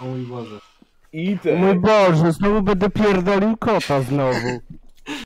O mój Boże. I Idę. Mój Boże, znowu będę pierdolił kota znowu.